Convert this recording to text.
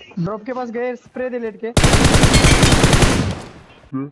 Drop के पास गए spray दे late के। हम्म।